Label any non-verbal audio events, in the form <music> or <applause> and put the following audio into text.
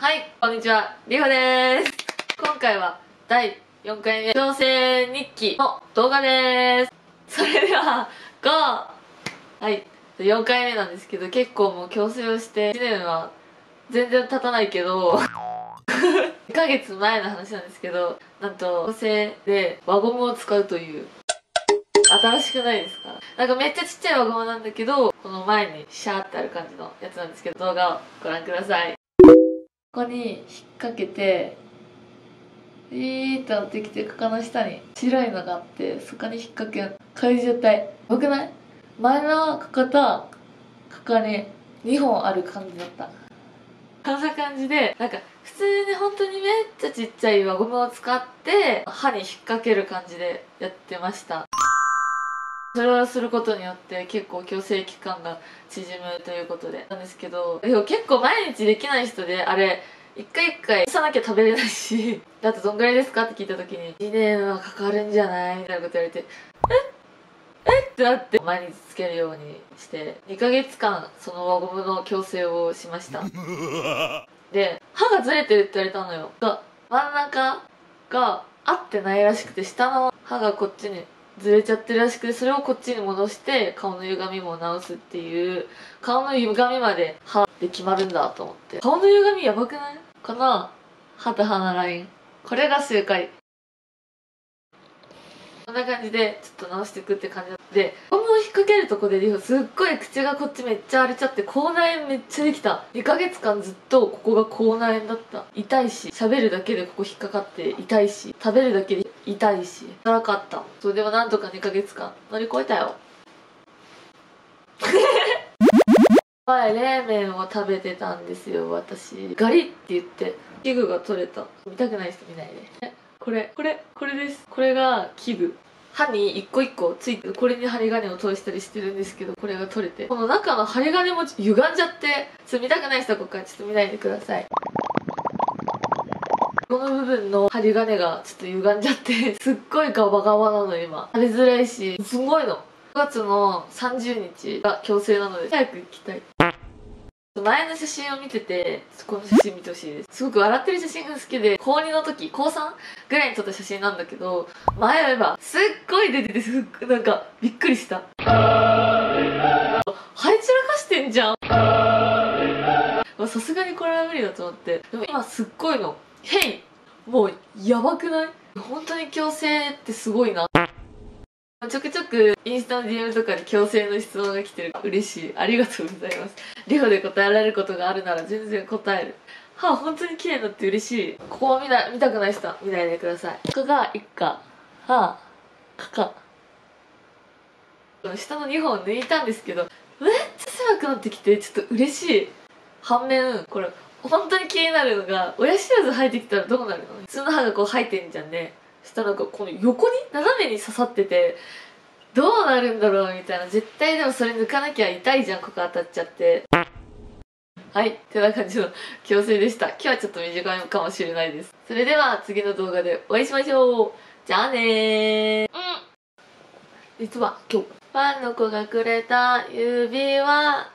はい、こんにちは、りほです。今回は第4回目、強制日記の動画です。それでは、GO! はい、4回目なんですけど、結構もう強制をして、1年は全然経たないけど、2ヶ月前の話なんですけど、なんと、強制で輪ゴムを使うという、新しくないですか？なんかめっちゃちっちゃい輪ゴムなんだけど、この前にシャーってある感じのやつなんですけど、動画をご覧ください。ここに引っ掛けて、えーってなってきて、ここの下に白いのがあって、そこに引っ掛ける。こういう状態。よくない前のここと、ここに2本ある感じだった。こんな感じで、なんか普通に本当にめっちゃちっちゃい輪ゴムを使って、歯に引っ掛ける感じでやってました。それをすることによって結構矯正期間が縮むということでなんですけど結構毎日できない人であれ一回一回さなきゃ食べれないし <laughs> だってどんぐらいですかって聞いた時に2年はかかるんじゃないみたいなこと言われてえ？え？ってなって毎日つけるようにして2ヶ月間その輪ゴムの矯正をしました。で歯がずれてるって言われたのよ。が真ん中が合ってないらしくて下の歯がこっちにずれちゃってるらしくそれをこっちに戻して顔の歪みも直すっていう顔の歪みまで歯で決まるんだと思って。顔の歪みやばくないこの歯と歯のライン。これが正解。こんな感じでちょっと直していくって感じでゴムを引っ掛けるとこでリホすっごい口がこっちめっちゃ荒れちゃって口内炎めっちゃできた。2ヶ月間ずっとここが口内炎だった。痛いし喋るだけでここ引っかかって痛いし食べるだけで痛いし辛かった。そうでもなんとか2ヶ月間。乗り越えたよ。前冷麺を食べてたんですよ私。ガリって言って器具が取れた。見たくない人見ないで。これこれこれです。これが器具。歯に一個一個ついてこれに針金を通したりしてるんですけどこれが取れてこの中の針金も歪んじゃってちょっと見たくない人はここからちょっと見ないでください。この部分の針金がちょっと歪んじゃってすっごいガバガバなの今。食べづらいしすごいの。9月の30日が強制なので早く行きたい。前の写真を見ててこの写真見てほしいです。すごく笑ってる写真が好きで高2の時高3ぐらいに撮った写真なんだけど前を言えばすっごい出ててすっごいなんかびっくりした。生え散らかしてんじゃん。あさすがにこれは無理だと思って。でも今すっごいの「ヘイ!」もうやばくない？本当に矯正ってすごいな。ちょくちょくインスタの DM とかに矯正の質問が来てる。嬉しい。ありがとうございます。リホで答えられることがあるなら全然答える。歯本当に綺麗になって嬉しい。ここを見な見たくない人は見ないでください。ここが一家歯かか下の2本抜いたんですけどめっちゃ狭くなってきてちょっと嬉しい。反面これ本当に気になるのが親知らず生えてきたらどうなるの？普通の歯がこう生えてんじゃんね。したらなんかこの横に斜めに刺さっててどうなるんだろうみたいな。絶対でもそれ抜かなきゃ痛いじゃんここ当たっちゃって。はいってな感じの矯正でした。今日はちょっと短いかもしれないです。それでは次の動画でお会いしましょう。じゃあねー。うん。実は今日。ファンの子がくれた指輪。